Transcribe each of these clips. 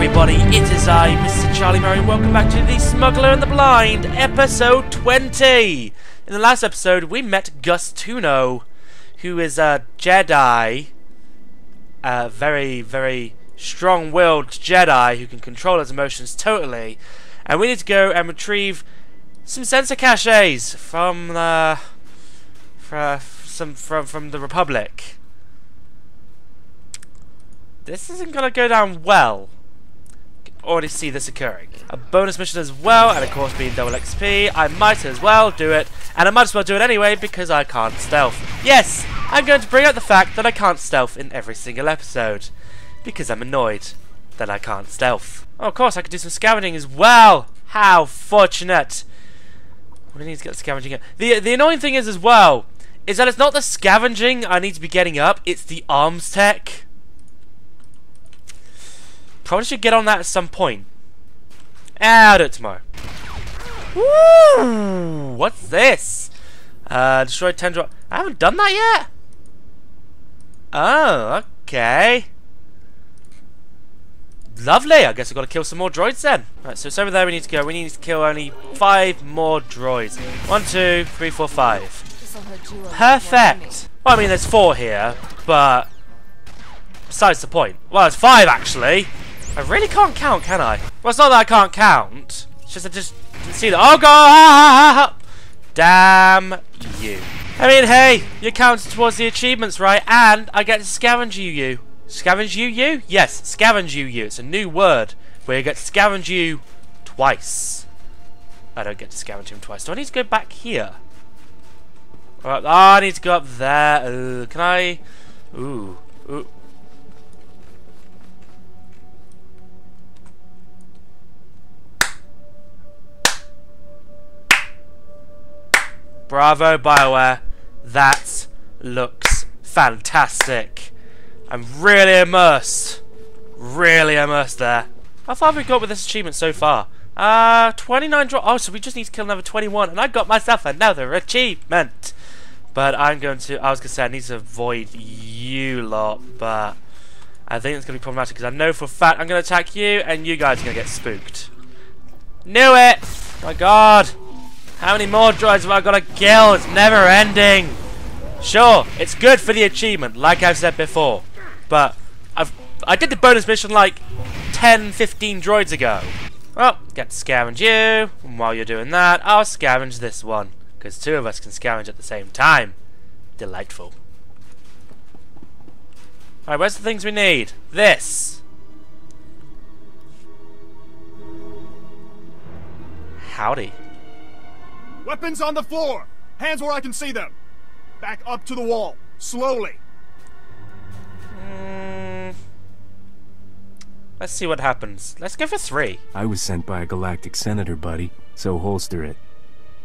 everybody, it is I, Mr. Charlie Murray, welcome back to The Smuggler and the Blind, episode 20! In the last episode, we met Gus Tuno, who is a Jedi, a very, very strong-willed Jedi who can control his emotions totally, and we need to go and retrieve some sensor caches from, uh, from, some, from, from the Republic. This isn't going to go down well. Already see this occurring. A bonus mission as well, and of course being double XP, I might as well do it. And I might as well do it anyway because I can't stealth. Yes, I'm going to bring up the fact that I can't stealth in every single episode. Because I'm annoyed that I can't stealth. Oh, of course, I could do some scavenging as well. How fortunate. What do I need to get the scavenging up? The, the annoying thing is as well, is that it's not the scavenging I need to be getting up, it's the Armstech. Probably should get on that at some point. I'll it tomorrow. Woo! What's this? Uh, destroy 10 drop. I haven't done that yet? Oh, okay. Lovely. I guess I've got to kill some more droids then. Right, so it's over there we need to go. We need to kill only five more droids. One, two, three, four, five. Perfect. Well, I mean, there's four here, but besides the point. Well, it's five actually. I really can't count, can I? Well, it's not that I can't count. It's just I just didn't see that. Oh, God! Damn you. I mean, hey, you're counted towards the achievements, right? And I get to scavenge you, you. Scavenge you, you? Yes, scavenge you, you. It's a new word where you get to scavenge you twice. I don't get to scavenge him twice. Do I need to go back here? Alright, oh, I need to go up there. Uh, can I? Ooh. Ooh. Bravo, Bioware. That looks fantastic. I'm really immersed. Really immersed there. How far have we got with this achievement so far? Uh, 29 drop. Oh, so we just need to kill another 21, and I got myself another achievement. But I'm going to. I was going to say I need to avoid you lot, but I think it's going to be problematic because I know for a fact I'm going to attack you, and you guys are going to get spooked. Knew it! My God! How many more droids have I got to kill? It's never ending. Sure, it's good for the achievement, like I've said before. But I've I did the bonus mission like 10, 15 droids ago. Well, get to scavenge you. And while you're doing that, I'll scavenge this one. Because two of us can scavenge at the same time. Delightful. Alright, where's the things we need? This. Howdy. Weapons on the floor! Hands where I can see them! Back up to the wall, slowly. Mm, let's see what happens. Let's give it three. I was sent by a galactic senator, buddy, so holster it.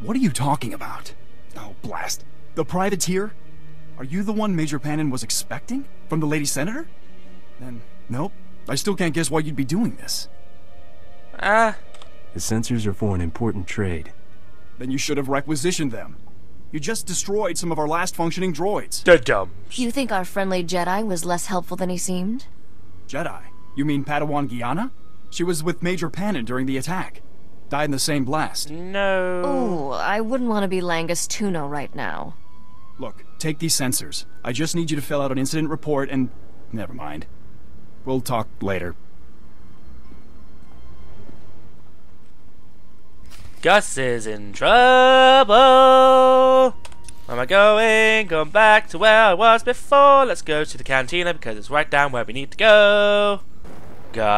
What are you talking about? Oh, blast. The privateer? Are you the one Major Pannon was expecting? From the Lady Senator? Then, nope. I still can't guess why you'd be doing this. Ah, The sensors are for an important trade. Then you should have requisitioned them. You just destroyed some of our last functioning droids. Dead dumb. You think our friendly Jedi was less helpful than he seemed? Jedi? You mean Padawan Guyana? She was with Major Pannon during the attack. Died in the same blast. No. Oh, I wouldn't want to be Langus Tuno right now. Look, take these sensors. I just need you to fill out an incident report and... Never mind. We'll talk later. Gus is in trouble. Where am I going? Going back to where I was before. Let's go to the cantina because it's right down where we need to go. Gus.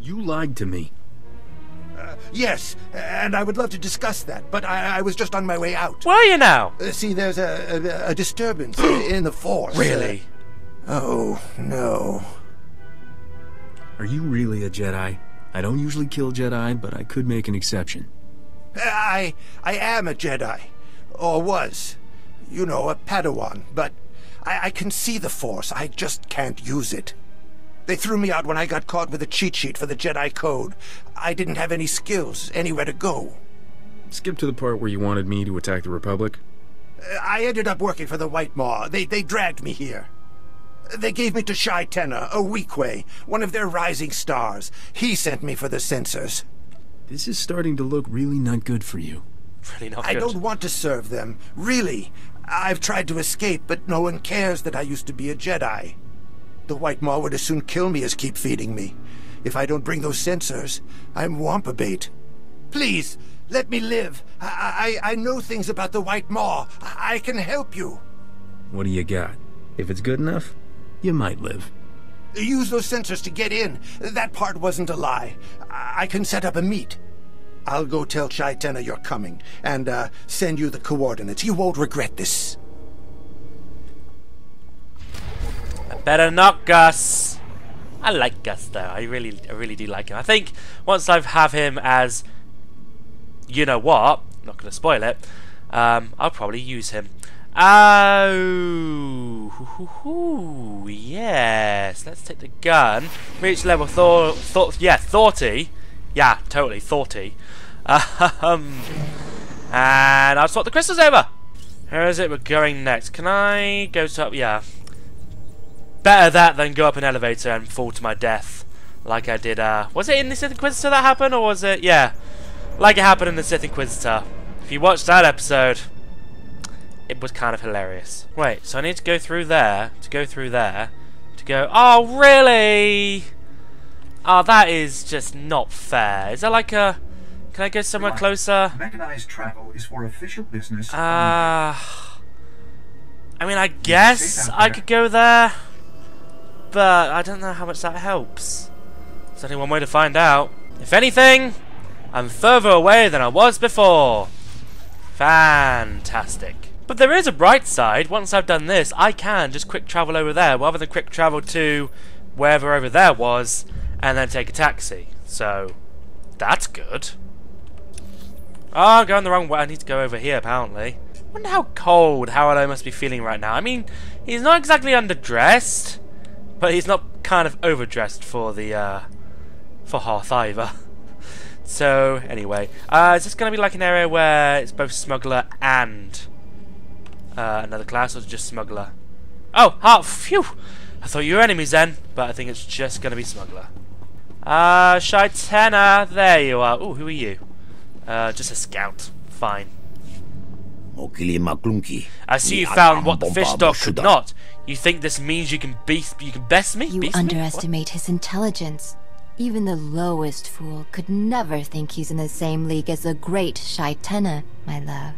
You lied to me. Yes, and I would love to discuss that, but I, I was just on my way out. Where are you now? Uh, see, there's a, a, a disturbance in the force. Really? Uh, oh, no. Are you really a Jedi? I don't usually kill Jedi, but I could make an exception. I I am a Jedi. Or was. You know, a Padawan, but I, I can see the Force. I just can't use it. They threw me out when I got caught with a cheat sheet for the Jedi Code. I didn't have any skills, anywhere to go. Skip to the part where you wanted me to attack the Republic. Uh, I ended up working for the White Maw. They, they dragged me here. They gave me to Shai Tenna, a Weequay, one of their rising stars. He sent me for the censors. This is starting to look really not good for you. Really not good. I good. don't want to serve them. Really. I've tried to escape, but no one cares that I used to be a Jedi. The White Maw would as soon kill me as keep feeding me. If I don't bring those sensors, I'm Wampa bait. Please, let me live. I, I, I know things about the White Maw. I, I can help you. What do you got? If it's good enough, you might live. Use those sensors to get in. That part wasn't a lie. I, I can set up a meet. I'll go tell Shai Tenna you're coming, and uh, send you the coordinates. You won't regret this. Better not, Gus. I like Gus though. I really, I really do like him. I think once I have have him as, you know what, not going to spoil it. Um, I'll probably use him. Oh, yes. Let's take the gun. Reach level thor, thor yeah, 30. Yeah, totally, 30. Um, and I'll swap the crystals over. Where is it we're going next? Can I go up? Yeah. Better that than go up an elevator and fall to my death. Like I did, uh... Was it in the Sith Inquisitor that happened, or was it... Yeah. Like it happened in the Sith Inquisitor. If you watched that episode, it was kind of hilarious. Wait, so I need to go through there, to go through there, to go... Oh, really? Oh, that is just not fair. Is that like a... Can I go somewhere Right. closer? Mechanized travel is for official business. Uh, I mean, I guess I could go there, but I don't know how much that helps. There's only one way to find out. If anything, I'm further away than I was before. Fantastic. But there is a bright side. Once I've done this, I can just quick travel over there rather than quick travel to wherever over there was and then take a taxi. So, that's good. Oh, I'm going the wrong way. I need to go over here, apparently. wonder how cold Harrow must be feeling right now. I mean, he's not exactly underdressed, but he's not kind of overdressed for the, uh, for Hoth either. So, anyway. Uh, is this going to be like an area where it's both smuggler and uh, another class, or just smuggler? Oh, Heart, phew! I thought you were enemies then, but I think it's just going to be smuggler. Uh, Shai Tenna, there you are. Ooh, who are you? Uh, just a scout. Fine. I see you found what the fish dog could not. You think this means you can beast, you can best me? You beast me? Underestimate his intelligence. Even the lowest fool could never think he's in the same league as the great Shai Tenna, my love.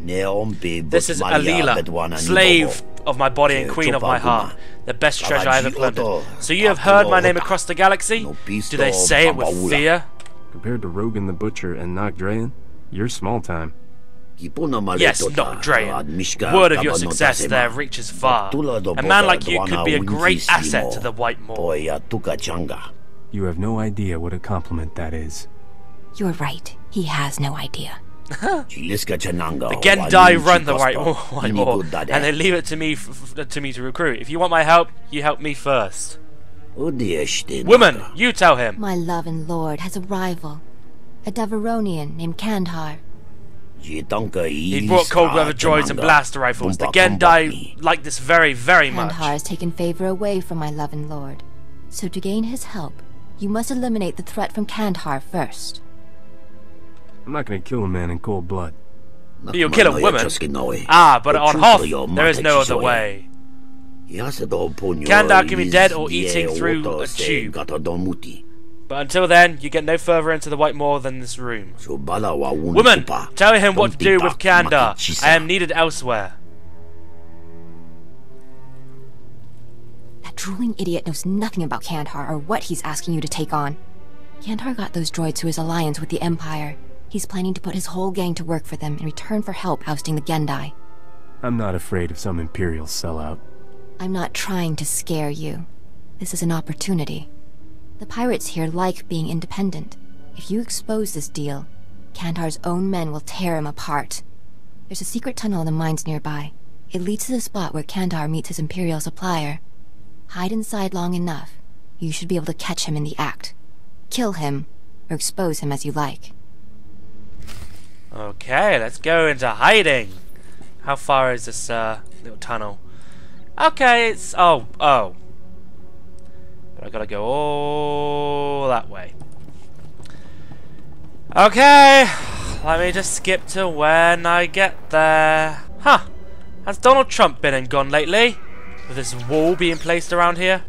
This is Alila, slave of my body and queen of my heart, the best treasure I ever plundered. So you have heard my name across the galaxy? Do they say it with fear? Compared to Rogun the Butcher and Nok Drayen, you're small time. Yes, Nok Drayen. Word of your success there reaches far. A man like you could be a great asset to the White Maw. You have no idea what a compliment that is. You're right. He has no idea. The Gendai run the White Maw, White Maw, and they leave it to me f f- to me to recruit. If you want my help, you help me first. Woman, you tell him. My love and lord has a rival, a Devaronian named Kandhar. He brought cold weather droids and blaster rifles. The Gendai like this very, very much. Kandhar has taken favor away from my love and lord. So to gain his help, you must eliminate the threat from Kandhar first. I'm not gonna kill a man in cold blood. You'll kill a woman. Ah, but on Hoth, there is no other way. Kandhar can be dead or eating through a tube. But until then, you get no further into the White Maw than this room. Woman, tell him what to do with Kandhar. I am needed elsewhere. That drooling idiot knows nothing about Kandhar or what he's asking you to take on. Kandhar got those droids through his alliance with the Empire. He's planning to put his whole gang to work for them in return for help ousting the Gendai. I'm not afraid of some Imperial sellout. I'm not trying to scare you. This is an opportunity. The pirates here like being independent. If you expose this deal, Kandhar's own men will tear him apart. There's a secret tunnel in the mines nearby. It leads to the spot where Kandhar meets his Imperial supplier. Hide inside long enough. You should be able to catch him in the act. Kill him, or expose him as you like. Okay, let's go into hiding. How far is this uh, little tunnel? Okay, it's... Oh, oh. But I gotta go all that way. Okay, let me just skip to when I get there. Huh, has Donald Trump been and gone lately? With this wall being placed around here?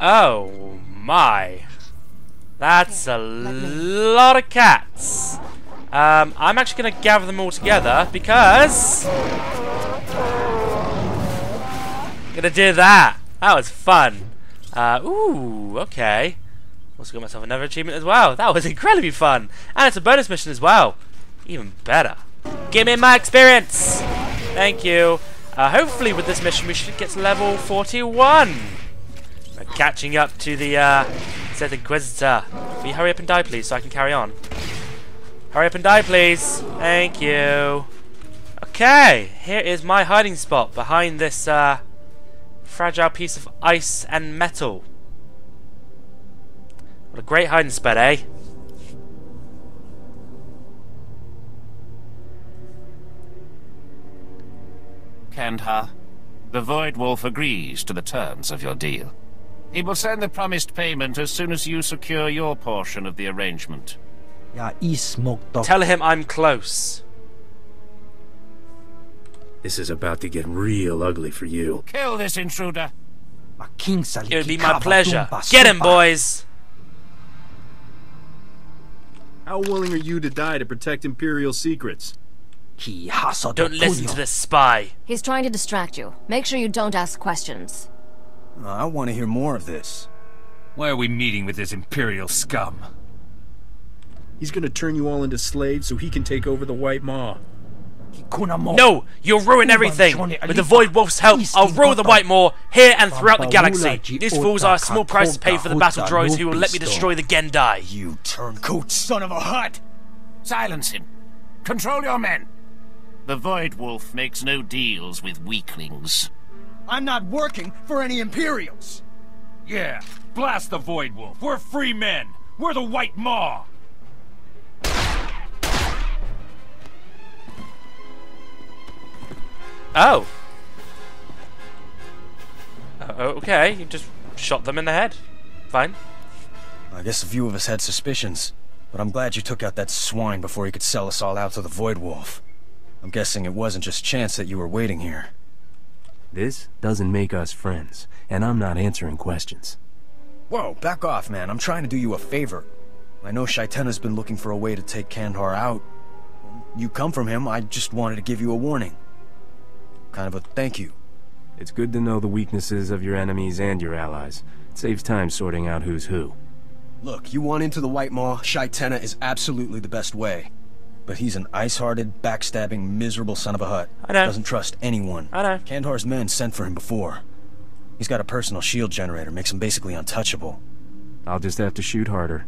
Oh my. That's a lot of cats. Um, I'm actually going to gather them all together because... I'm going to do that. That was fun. Uh, ooh, okay. Also got myself another achievement as well. That was incredibly fun. And it's a bonus mission as well. Even better. Give me my experience. Thank you. Uh, hopefully with this mission we should get to level 41. We're catching up to the uh, Sith Inquisitor. Will you hurry up and die please so I can carry on? Hurry up and die please. Thank you. Okay, here is my hiding spot behind this uh, fragile piece of ice and metal. What a great hiding spot, eh? Kandhar, the Void Wolf agrees to the terms of your deal. He will send the promised payment as soon as you secure your portion of the arrangement. Tell him I'm close. This is about to get real ugly for you. Kill this intruder. It would be my pleasure. Get him, boys! How willing are you to die to protect Imperial secrets? Don't listen to this spy. He's trying to distract you. Make sure you don't ask questions. I want to hear more of this. Why are we meeting with this Imperial scum? He's gonna turn you all into slaves so he can take over the White Maw. No! You'll ruin everything! With the Void Wolf's help, I'll rule the White Maw here and throughout the galaxy. These fools are a small price to pay for the battle droids who will let me destroy the Gendai. You turncoat son of a Hutt! Silence him. Control your men. The Void Wolf makes no deals with weaklings. I'm not working for any Imperials. Yeah, blast the Void Wolf. We're free men. We're the White Maw. Oh. Uh, okay, you just shot them in the head. Fine. I guess a few of us had suspicions, but I'm glad you took out that swine before he could sell us all out to the Void Wolf. I'm guessing it wasn't just chance that you were waiting here. This doesn't make us friends, and I'm not answering questions. Whoa, back off, man. I'm trying to do you a favor. I know Shai Tenna's been looking for a way to take Kandhar out. You come from him, I just wanted to give you a warning. Kind of a thank you. It's good to know the weaknesses of your enemies and your allies. It saves time sorting out who's who. Look, you want into the White Maw, Shai Tenna is absolutely the best way. But he's an ice-hearted, backstabbing, miserable son of a Hutt. I know. Doesn't trust anyone. I know. Kandhar's men sent for him before. He's got a personal shield generator, makes him basically untouchable. I'll just have to shoot harder.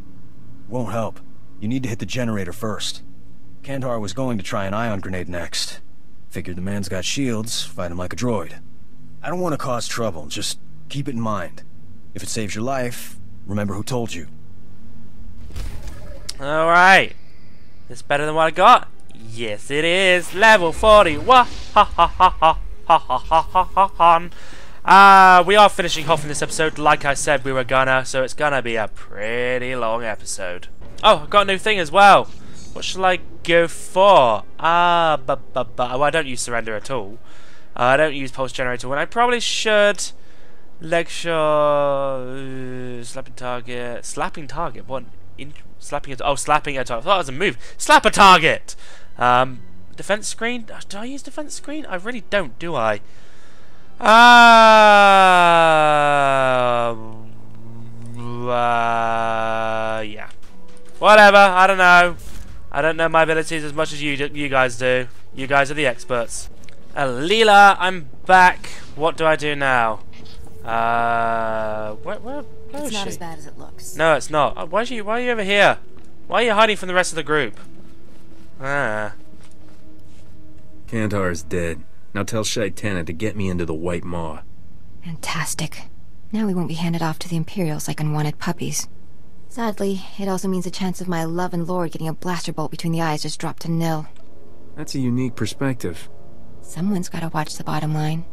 Won't help. You need to hit the generator first. Kandhar was going to try an ion grenade next. Figured the man's got shields, fight him like a droid. I don't want to cause trouble, just keep it in mind. If it saves your life, remember who told you. Alright. This better than what I got? Yes, it is. Level 40. Wah ha ha ha ha ha ha ha ha ha. Uh, we are finishing off in this episode like I said we were gonna, so it's gonna be a pretty long episode. Oh, I've got a new thing as well. What shall I go for? Ah, uh, but but but. Oh, I don't use surrender at all. Uh, I don't use pulse generator when I probably should. Leg uh, slapping target, slapping target. What? In, slapping it. Oh, slapping a target. I thought it was a move. Slap a target. Um, defense screen. Do I use defense screen? I really don't, do I? Uh, uh, yeah. Whatever. I don't know. I don't know my abilities as much as you you guys do. You guys are the experts. Alila, I'm back. What do I do now? Uh, where, where, where it's is not she? as bad as it looks. No, it's not. Uh, why, is you, why are you over here? Why are you hiding from the rest of the group? Ah. Kandhar is dead. Now tell Shai Tenna to get me into the White Maw. Fantastic. Now we won't be handed off to the Imperials like unwanted puppies. Sadly, it also means the chance of my love and lord getting a blaster bolt between the eyes just dropped to nil. That's a unique perspective. Someone's gotta watch the bottom line.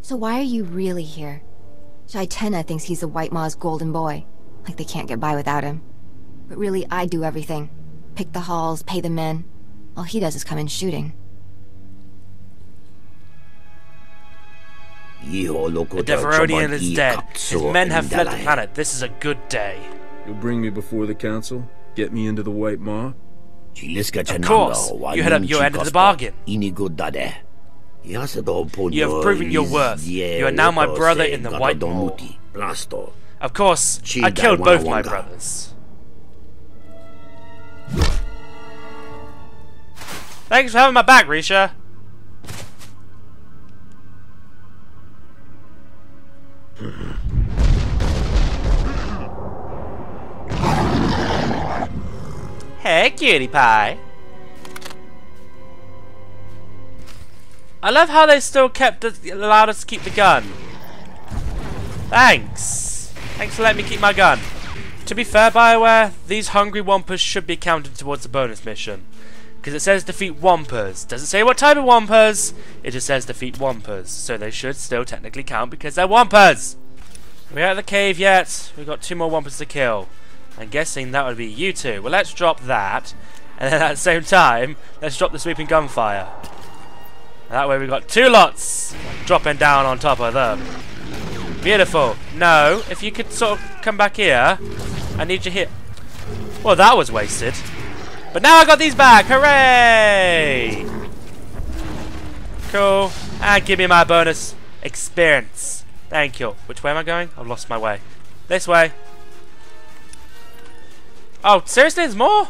So why are you really here? Shai Tenna thinks he's the White Maw's golden boy, like they can't get by without him. But really, I do everything. Pick the halls, pay the men. All he does is come in shooting. The Devaronian is dead. His men have fled the planet. This is a good day. You'll bring me before the council? Get me into the White Maw? Of course, you had up your end of the bargain. You have proven your worth. You are now my brother in the White Maw. Of course, I killed both my brothers. Thanks for having my back, Risha. Hey, cutie pie. I love how they still kept allowed us to keep the gun. Thanks. Thanks for letting me keep my gun. To be fair, Bioware, these hungry Wampus should be counted towards the bonus mission. Because it says defeat Wampus. Doesn't say what type of Wampus. It just says defeat Wampus. So they should still technically count because they're Wampus. We're out of the cave yet. We've got two more Wampus to kill. I'm guessing that would be you two. Well, let's drop that. And then at the same time, let's drop the sweeping gunfire. That way we've got two lots dropping down on top of them. Beautiful. No, if you could sort of come back here. I need you here. Well, that was wasted. But now I got these back. Hooray! Cool. And give me my bonus experience. Thank you. Which way am I going? I've lost my way. This way. Oh, seriously, there's more?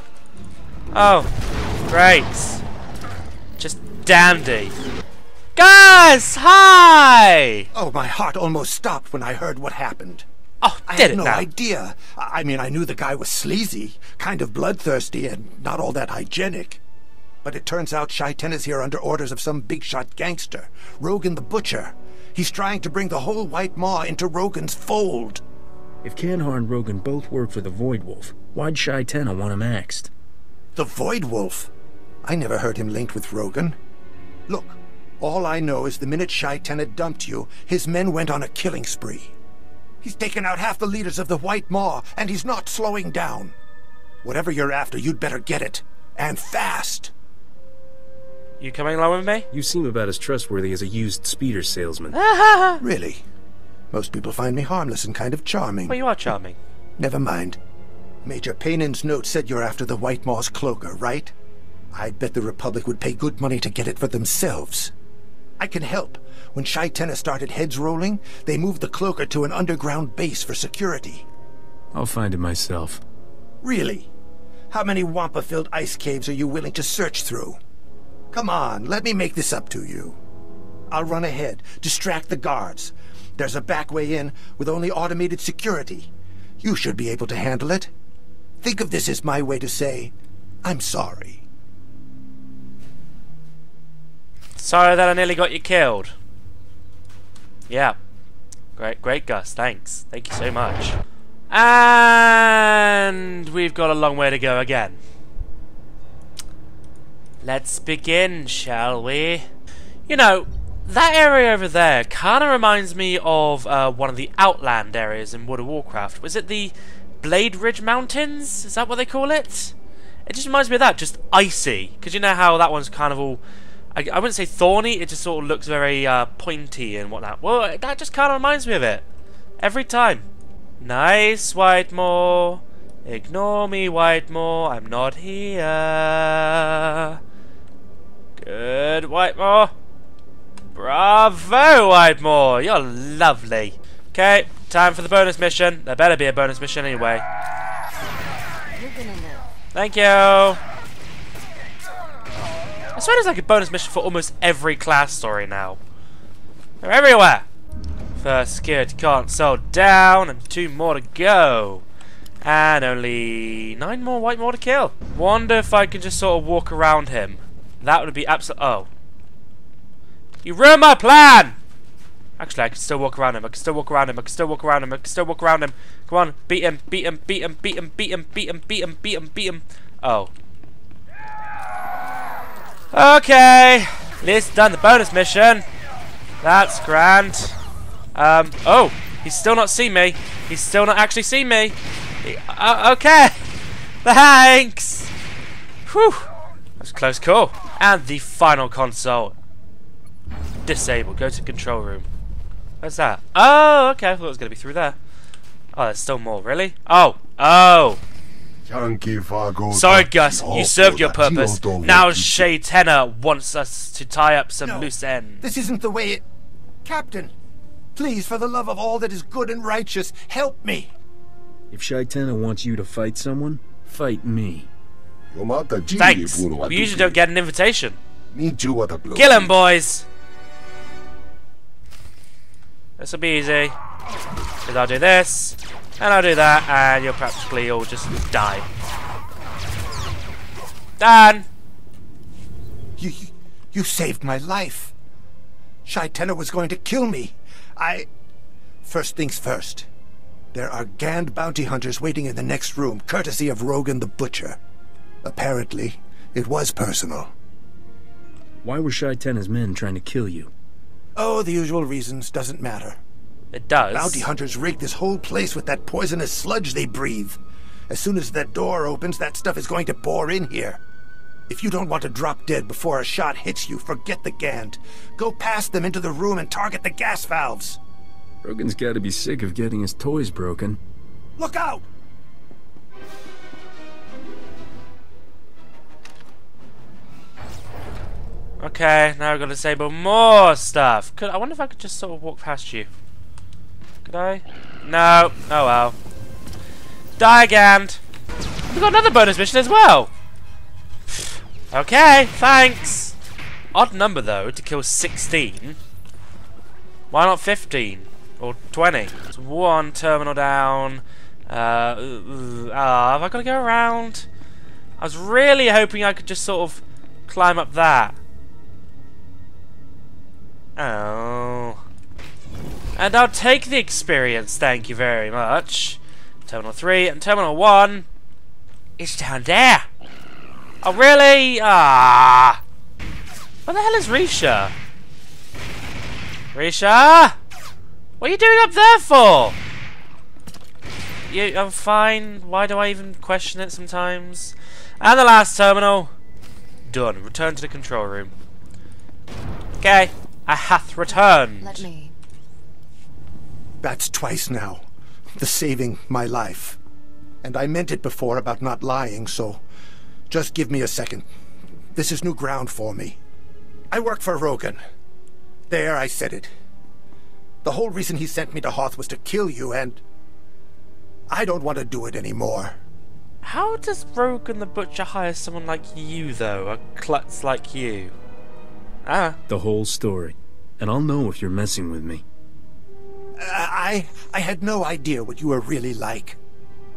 Oh, great. Just dandy. Guys, hi! Oh, my heart almost stopped when I heard what happened. Oh, I did had it no now? idea. I I mean, I knew the guy was sleazy, kind of bloodthirsty, and not all that hygienic. But it turns out Shai Tenna is here under orders of some big shot gangster, Rogun the Butcher. He's trying to bring the whole White Maw into Rogun's fold. If Kandhar and Rogun both work for the Void Wolf, why'd Shai Tenna want him axed? The Void Wolf? I never heard him linked with Rogun. Look, all I know is the minute Shai Tenna dumped you, his men went on a killing spree. He's taken out half the leaders of the White Maw, and he's not slowing down. Whatever you're after, you'd better get it. And fast. You coming along with me? You seem about as trustworthy as a used speeder salesman. really? Most people find me harmless and kind of charming. Well, you are charming. Never mind. Major Pannon's note said you're after the White Maw's cloaker, right? I bet the Republic would pay good money to get it for themselves. I can help. When Shai Tenna started heads rolling, they moved the cloaker to an underground base for security. I'll find it myself. Really? How many Wampa-filled ice caves are you willing to search through? Come on, let me make this up to you. I'll run ahead, distract the guards. There's a back way in with only automated security. You should be able to handle it. Think of this as my way to say, I'm sorry. Sorry that I nearly got you killed. Yeah. Great, great, Gus. Thanks. Thank you so much. And we've got a long way to go again. Let's begin, shall we? You know, that area over there kind of reminds me of uh, one of the Outland areas in World of Warcraft. Was it the Blade Ridge Mountains? Is that what they call it? It just reminds me of that, just icy. Because you know how that one's kind of all... I, I wouldn't say thorny, it just sort of looks very uh, pointy and whatnot. Well, that just kind of reminds me of it. Every time. Nice, White Maw. Ignore me, White Maw. I'm not here. Good, White Maw. Bravo, White Maw. You're lovely. Okay, time for the bonus mission. There better be a bonus mission anyway. Thank you. I swear there's like a bonus mission for almost every class story now. They're everywhere. First kid can't console down and two more to go. And only nine more White Maw to kill. Wonder if I can just sort of walk around him. That would be absolute. Oh. You ruined my plan! Actually, I can still walk around him. I can still walk around him. I can still walk around him. I can still walk around him. Come on, beat him, beat him, beat him, beat him, beat him, beat him, beat him, beat him, beat him. Oh. Okay. Least done the bonus mission. That's grand. Um, oh, he's still not seen me. He's still not actually seen me. He, uh, okay. Thanks. Whew. That's close call. And the final console. Disable. Go to control room. Where's that? Oh, okay. I thought it was going to be through there. Oh, there's still more. Really? Oh. Oh. Sorry, Gus. You served your purpose. Now Shai Tenna wants us to tie up some No. loose ends. This isn't the way it... Captain, please, for the love of all that is good and righteous, help me. If Shai Tenna wants you to fight someone, fight me. Thanks. We usually don't get an invitation. Kill Kill him, boys. This will be easy. Because I'll do this, and I'll do that, and you'll practically all just die. Dan! You, you, you saved my life. Shai Tenna was going to kill me. I... First things first. There are Gand bounty hunters waiting in the next room, courtesy of Rogun the Butcher. Apparently, it was personal. Why were Shai Tenna's men trying to kill you? Oh, the usual reasons. Doesn't matter. It does. Bounty hunters rigged this whole place with that poisonous sludge they breathe. As soon as that door opens, that stuff is going to pour in here. If you don't want to drop dead before a shot hits you, forget the Gand. Go past them into the room and target the gas valves. Rogun's gotta be sick of getting his toys broken. Look out! Okay, now I've got to disable more stuff. Could I wonder if I could just sort of walk past you? Could I? No. Oh well. Die again. We got another bonus mission as well. Okay, thanks. Odd number though to kill 16. Why not 15 or 20? It's one terminal down. Uh, ah, have I got to go around? I was really hoping I could just sort of climb up that. Oh. And I'll take the experience, thank you very much. Terminal 3 and Terminal 1 is down there. Oh, really? Ah. Where the hell is Risha? Risha? What are you doing up there for? You, I'm fine. Why do I even question it sometimes? And the last terminal. Done. Return to the control room. Okay. I hath returned. Let me. That's twice now. The saving my life. And I meant it before about not lying, so just give me a second. This is new ground for me. I work for Rogun. There, I said it. The whole reason he sent me to Hoth was to kill you, and I don't want to do it anymore. How does Rogun the Butcher hire someone like you, though? A klutz like you? Ah. The whole story. And I'll know if you're messing with me. I I had no idea what you were really like.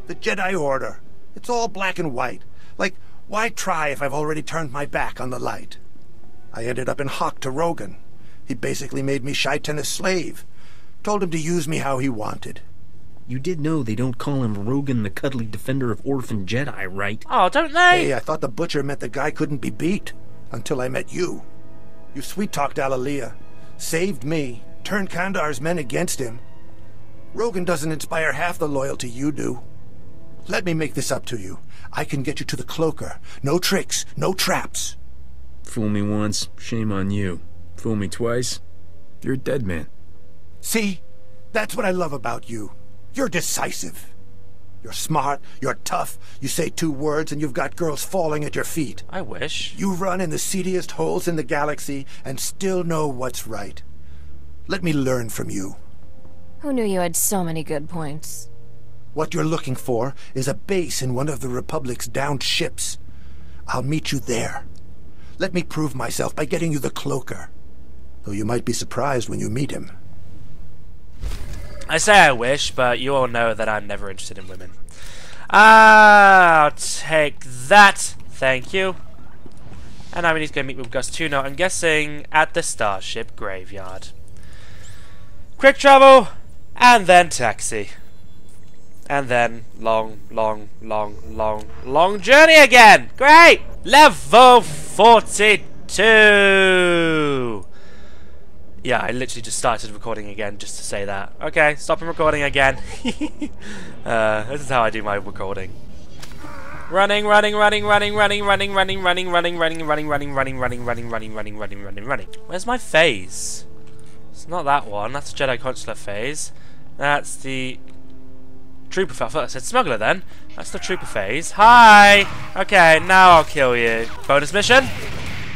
The Jedi Order. It's all black and white. Like, why try if I've already turned my back on the light? I ended up in Hock to Rogun. He basically made me Shai Tenna's slave. Told him to use me how he wanted. You did know they don't call him Rogun the cuddly defender of orphan Jedi, right? Oh, don't they? Hey, I thought the butcher meant the guy couldn't be beat. Until I met you. You sweet-talked Alalia. Saved me. Turned Kandhar's men against him. Rogun doesn't inspire half the loyalty you do. Let me make this up to you. I can get you to the cloaker. No tricks, no traps. Fool me once, shame on you. Fool me twice, you're a dead man. See? That's what I love about you. You're decisive. You're smart, you're tough, you say two words and you've got girls falling at your feet. I wish. You run in the seediest holes in the galaxy and still know what's right. Let me learn from you. Who knew you had so many good points? What you're looking for is a base in one of the Republic's downed ships. I'll meet you there. Let me prove myself by getting you the cloaker. Though you might be surprised when you meet him. I say I wish, but you all know that I'm never interested in women. I'll take that. Thank you. And now we need to go meet with Gus Tuno, I'm guessing at the Starship Graveyard. Quick travel, and then taxi. And then long, long, long, long, long journey again. Great! Level 42. Yeah, I literally just started recording again just to say that. Okay, stopping recording again. uh, this is how I do my recording. Running, running, running, running, running, running, running, running, running, running, running, running, running, running, running, running, running, running, running, running. Where's my phase? It's not that one. That's the Jedi Consular phase. That's the Trooper phase. I said smuggler then. That's the Trooper phase. Hi! Okay, now I'll kill you. Bonus mission?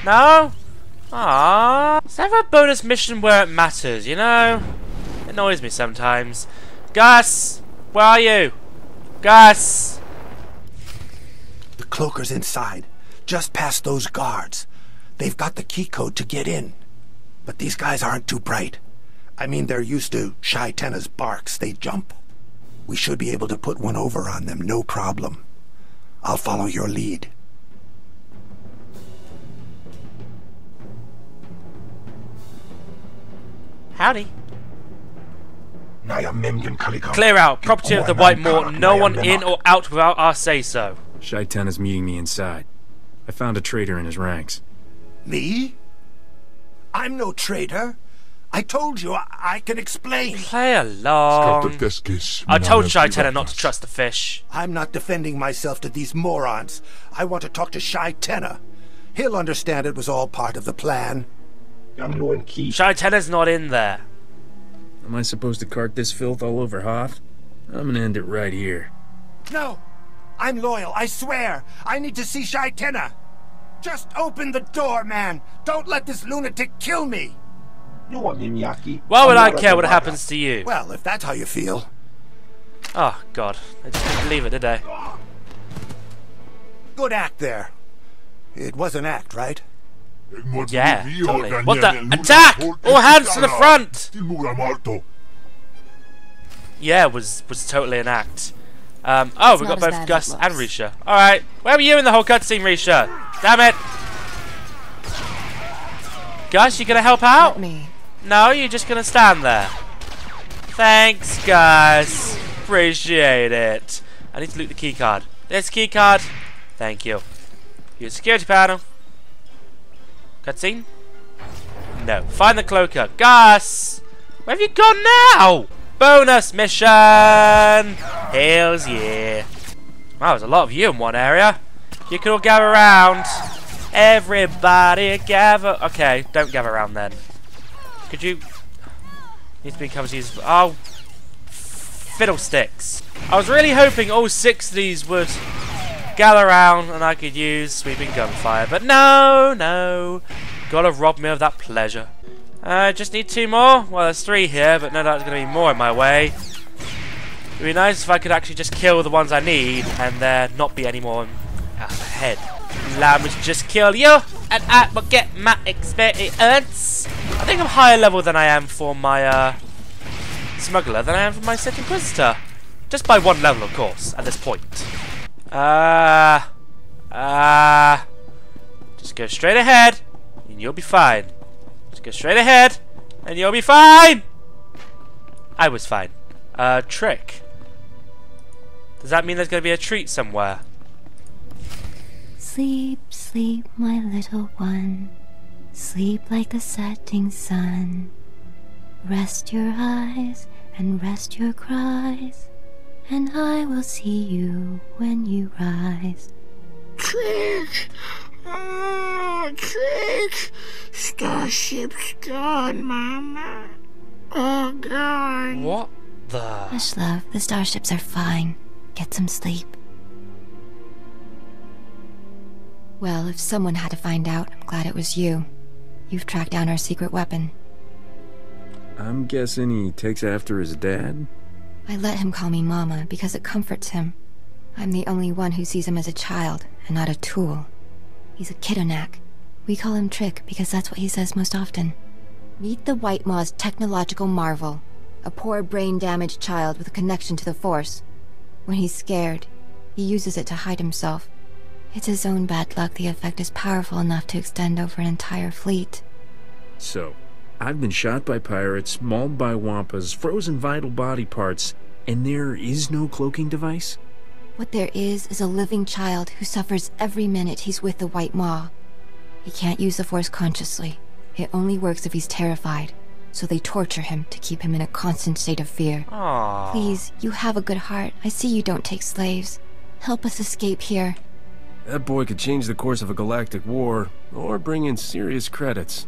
No? Ah, there a bonus mission where it matters, you know? It annoys me sometimes. Gus! Where are you? Gus! The cloaker's inside, just past those guards. They've got the key code to get in. But these guys aren't too bright. I mean, they're used to Shai Tenna's barks. They jump. We should be able to put one over on them, no problem. I'll follow your lead. Howdy. Clear Clear out. Property of the White Maw. No one in or out without our say-so. Shai Tenna is meeting me inside. I found a traitor in his ranks. Me? I'm no traitor. I told you I, I can explain. Play along. I told Shai Tenna not to trust the fish. I'm not defending myself to these morons. I want to talk to Shai Tenna. He'll understand it was all part of the plan. Shai Tenna's not in there. Am I supposed to cart this filth all over Hoth? I'm gonna end it right here. No! I'm loyal, I swear! I need to see Shy Tenna! Just open the door, man! Don't let this lunatic kill me! You are Nimiaki. Why would I care what happens to you? Well, if that's how you feel. Oh, God. I just didn't believe it, did I? Good act there. It was an act, right? Yeah, totally. What the? Attack! All hands to the front! Yeah, it was, was totally an act. Um, oh, we not got both Gus and. Risha. Alright, where were you in the whole cutscene, Risha? Damn it! Gus, you gonna help out? Me. No, you're just gonna stand there. Thanks, Gus. Appreciate it. I need to loot the keycard. This keycard. Thank you. Use security panel. Cutscene? No. Find the cloaker. Gus! Where have you gone now? Bonus mission! Hells yeah. Wow, there's a lot of you in one area. You can all gather around. Everybody gather. Okay, don't gather around then. Could you... Needs to be covered. Oh... Fiddlesticks. I was really hoping all six of these would gather around and I could use sweeping gunfire. But no, no. Gotta rob me of that pleasure. I just need two more. Well, there's three here, but no doubt going to be more in my way. It'd be nice if I could actually just kill the ones I need and there not be any more ahead. Allow me just kill you and I will get my experience. I think I'm higher level than I am for my uh, smuggler than I am for my Sith Inquisitor. Just by one level, of course, at this point. Ah. Uh, Ah. just go straight ahead and you'll be fine. Just go straight ahead and you'll be fine. I was fine. Uh, trick. Does that mean there's going to be a treat somewhere? Sleep, sleep, my little one. Sleep like the setting sun. Rest your eyes and rest your cries, and I will see you when you rise. Trick! Oh, Trick! Starship's gone, Mama. Oh, God. What the? Hush, love. The starships are fine. Get some sleep. Well, if someone had to find out, I'm glad it was you. You've tracked down our secret weapon. I'm guessing he takes after his dad? I let him call me Mama because it comforts him. I'm the only one who sees him as a child and not a tool. He's a Kidonak. We call him Trick because that's what he says most often. Meet the White Maw's technological marvel. A poor brain-damaged child with a connection to the Force. When he's scared, he uses it to hide himself. It's his own bad luck the effect is powerful enough to extend over an entire fleet. So, I've been shot by pirates, mauled by wampas, frozen vital body parts, and there is no cloaking device? What there is is a living child who suffers every minute he's with the White Maw. He can't use the Force consciously. It only works if he's terrified. So they torture him to keep him in a constant state of fear. Aww. Please, you have a good heart. I see you don't take slaves. Help us escape here. That boy could change the course of a galactic war, or bring in serious credits.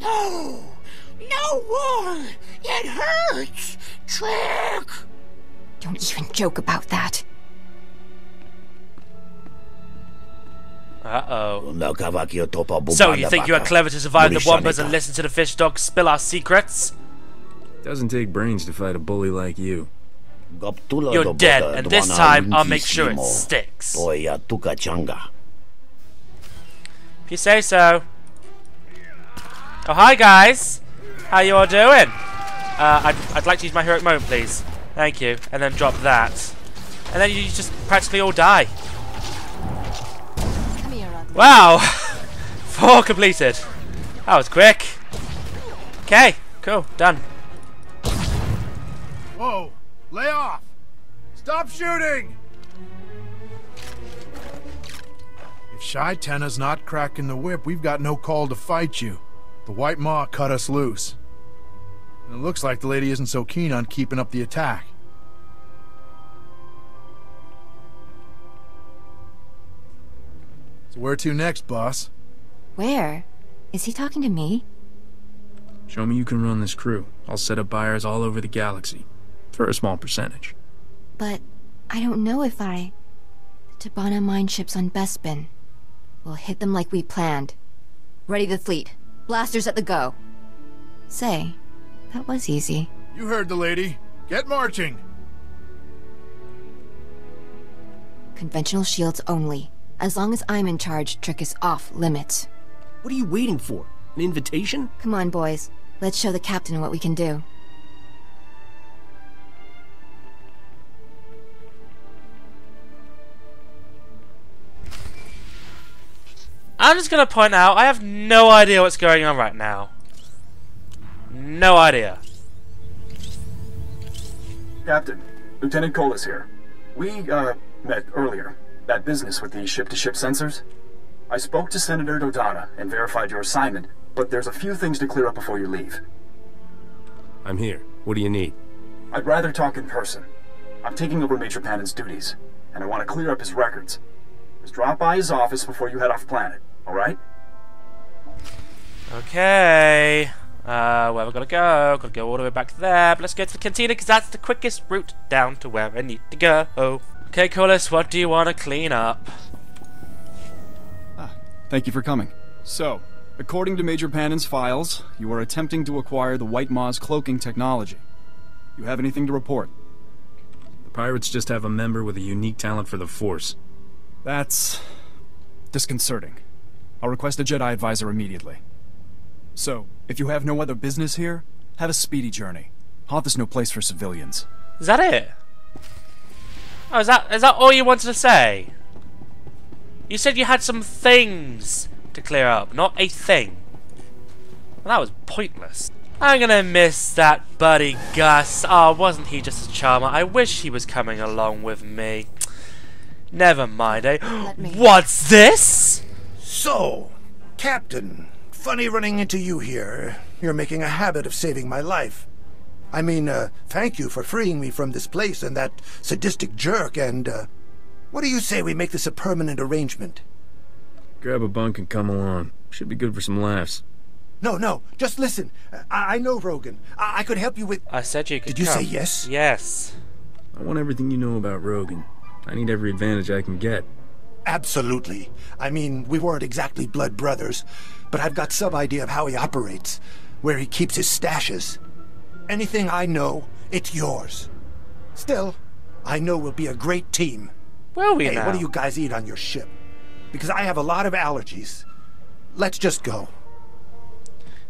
No! No war! It hurts! Trick! Don't even joke about that. Uh-oh. So, you think you are clever to survive the Wampas and listen to the fish dogs spill our secrets? Doesn't take brains to fight a bully like you. You're dead, and this time I'll make sure it sticks. If you say so. Oh, hi guys! How you all doing? Uh, I'd, I'd like to use my heroic moment, please. Thank you. And then drop that. And then you just practically all die. Wow! Four completed. That was quick. Okay, cool, done. Whoa! Lay off! Stop shooting! If Shai Tenna's not cracking the whip, we've got no call to fight you. The White Maw cut us loose. And it looks like the lady isn't so keen on keeping up the attack. So where to next, boss? Where? Is he talking to me? Show me you can run this crew. I'll set up buyers all over the galaxy. For a small percentage. But I don't know if I... The Tibanna mine ships on Bespin. We'll hit them like we planned. Ready the fleet. Blasters at the go. Say, that was easy. You heard the lady. Get marching! Conventional shields only. As long as I'm in charge, Trick is off limits. What are you waiting for? An invitation? Come on, boys. Let's show the captain what we can do. I'm just gonna point out, I have no idea what's going on right now. No idea. Captain, Lieutenant Colas here. We, uh, met earlier. That business with the ship-to-ship -ship sensors. I spoke to Senator Dodonna and verified your assignment, but there's a few things to clear up before you leave. I'm here. What do you need? I'd rather talk in person. I'm taking over Major Pannon's duties, and I want to clear up his records. Just drop by his office before you head off planet, alright? Okay. Uh, where we gotta go? Gotta go all the way back there. But let's go to the cantina because that's the quickest route down to where I need to go. Okay, Colas, what do you want to clean up? Ah, thank you for coming. So, according to Major Pannon's files, you are attempting to acquire the White Maw's cloaking technology. You have anything to report? The pirates just have a member with a unique talent for the Force. That's... disconcerting. I'll request a Jedi advisor immediately. So, if you have no other business here, have a speedy journey. Hoth is no place for civilians. Is that it? Oh, is that is that all you wanted to say? You said you had some things to clear up, not a thing. Well, that was pointless. I'm gonna miss that buddy Gus. Oh, wasn't he just a charmer? I wish he was coming along with me. Never mind, eh? What's this? So, Captain, funny running into you here. You're making a habit of saving my life. I mean, uh, thank you for freeing me from this place and that sadistic jerk, and, uh, what do you say we make this a permanent arrangement? Grab a bunk and come along. Should be good for some laughs. No, no, just listen. I, I know Rogun. I, I could help you with... I said you could Did you come. say yes? Yes. I want everything you know about Rogun. I need every advantage I can get. Absolutely. I mean, we weren't exactly blood brothers, but I've got some idea of how he operates, where he keeps his stashes. Anything I know, it's yours. Still, I know we'll be a great team. Will we hey, now? what do you guys eat on your ship? Because I have a lot of allergies. Let's just go.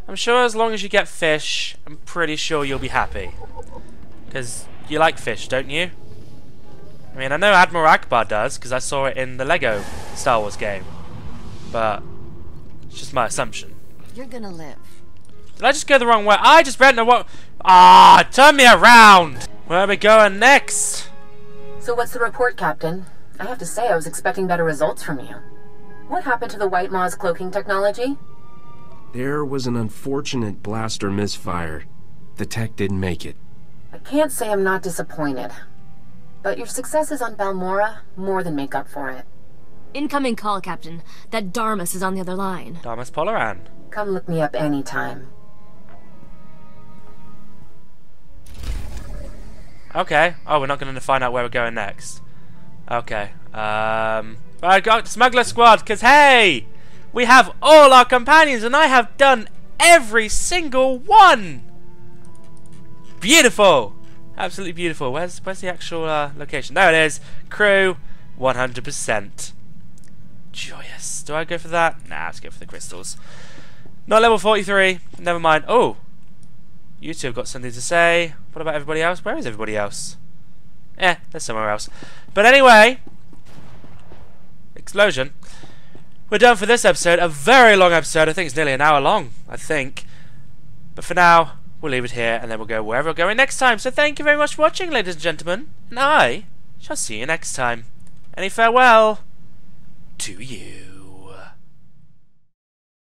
I'm sure as long as you get fish, I'm pretty sure you'll be happy. Because you like fish, don't you? I mean, I know Admiral Ackbar does, because I saw it in the Lego Star Wars game. But, it's just my assumption. You're gonna live. Did I just go the wrong way? I just ran the what? Ah, turn me around! Where are we going next? So what's the report, Captain? I have to say I was expecting better results from you. What happened to the White Maw's cloaking technology? There was an unfortunate blaster misfire. The tech didn't make it. I can't say I'm not disappointed. But your successes on Balmora more than make up for it. Incoming call, Captain. That Darmus is on the other line. Darmus Polaran. Come look me up anytime. Okay. Oh, we're not going to find out where we're going next. Okay. Um, I got Smuggler Squad, because hey! We have all our companions, and I have done every single one! Beautiful! Absolutely beautiful. Where's where's the actual uh, location? There it is. Crew, 100%. Joyous. Do I go for that? Nah, let's go for the crystals. Not level 43. Never mind. Oh! You two have got something to say. What about everybody else? Where is everybody else? Eh, they're somewhere else. But anyway, explosion. We're done for this episode. A very long episode. I think it's nearly an hour long. I think. But for now, we'll leave it here, and then we'll go wherever we're going next time. So thank you very much for watching, ladies and gentlemen. And I shall see you next time. Any farewell to you.